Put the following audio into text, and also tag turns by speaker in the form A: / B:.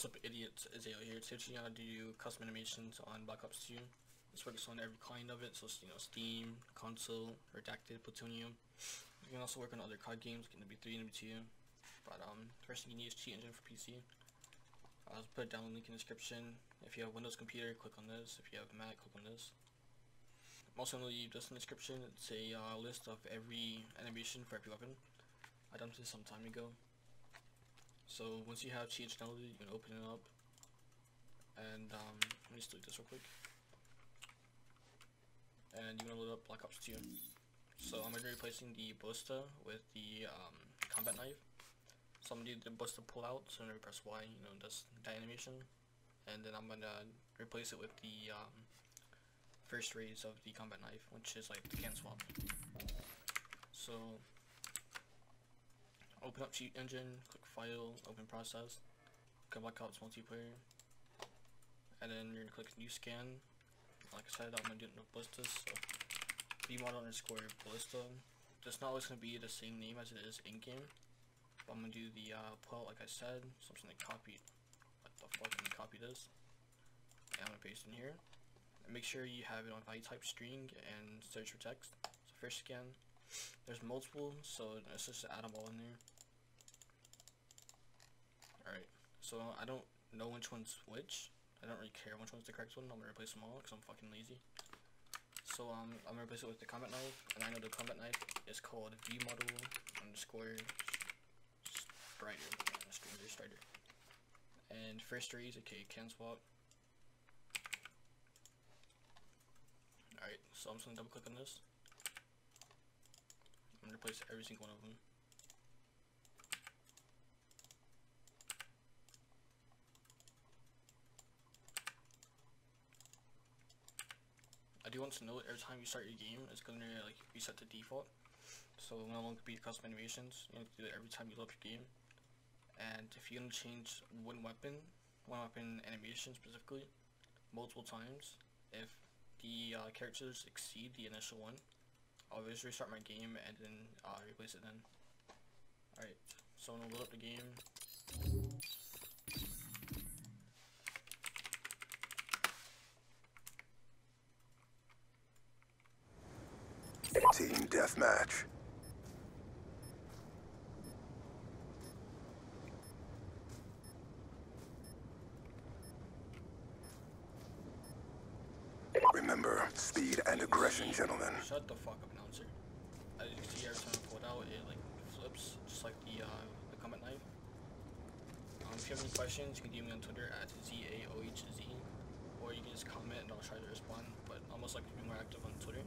A: What's up idiots, Azale here. Teaching you how to do custom animations on Black Ops 2. This works on every client of it, so you know Steam, console, redacted, plutonium. You can also work on other COD games, like MW3, MW2. But um first thing you need is Cheat Engine for PC. I'll put a download link in the description. If you have Windows computer, click on this. If you have Mac, click on this. I'm also going to leave this in the description. It's a uh, list of every animation for every weapon. I done this some time ago. So once you have Cheat downloaded, you can open it up. And um, let me just delete this real quick. And you're gonna load up Black Ops 2. So I'm to be replacing the ballista with the um, combat knife. So I'm to do the ballista pull out, so I'm to press Y, you know, that's that animation. And then I'm going to replace it with the um, first raise of the combat knife, which is like the can swap. So open up cheat engine, click file, open process, click Black Ops multiplayer, and then you're gonna click new scan. Like I said, I'm gonna do it with ballistas. So vmodel underscore ballista. It's not always gonna be the same name as it is in game. But I'm gonna do the uh, pull like I said. So I'm just gonna copy. What the fuck? Let me copy this. And I'm gonna paste in here. And make sure you have it on value type string and search for text. So first scan. There's multiple, so let's just add them all in there. Alright, so I don't know which one's which. I don't really care which one's the correct one. I'm gonna replace them all because I'm fucking lazy. So um, I'm gonna replace it with the combat knife, and I know the combat knife is called vmodel underscore strider. Yeah, strider, strider. And first raise, okay, can swap. Alright, so I'm just gonna double click on this. Replace every single one of them. I do want to note every time you start your game, it's gonna like reset to default. So no longer be custom animations. You have to do it every time you load your game. And if you're gonna change one weapon, one weapon animation specifically, multiple times, if the uh, characters exceed the initial one, I'll just restart my game and then uh, replace it then. Alright, so I'm gonna load up the game.
B: Team Deathmatch. Remember, speed and aggression, gentlemen.
A: Shut the fuck up, announcer. See, every time I out, it like flips, just like the uh, the knife. Um, if you have any questions, you can DM me on Twitter at zaohz, or you can just comment and I'll try to respond. But I'm most likely to be more active on Twitter.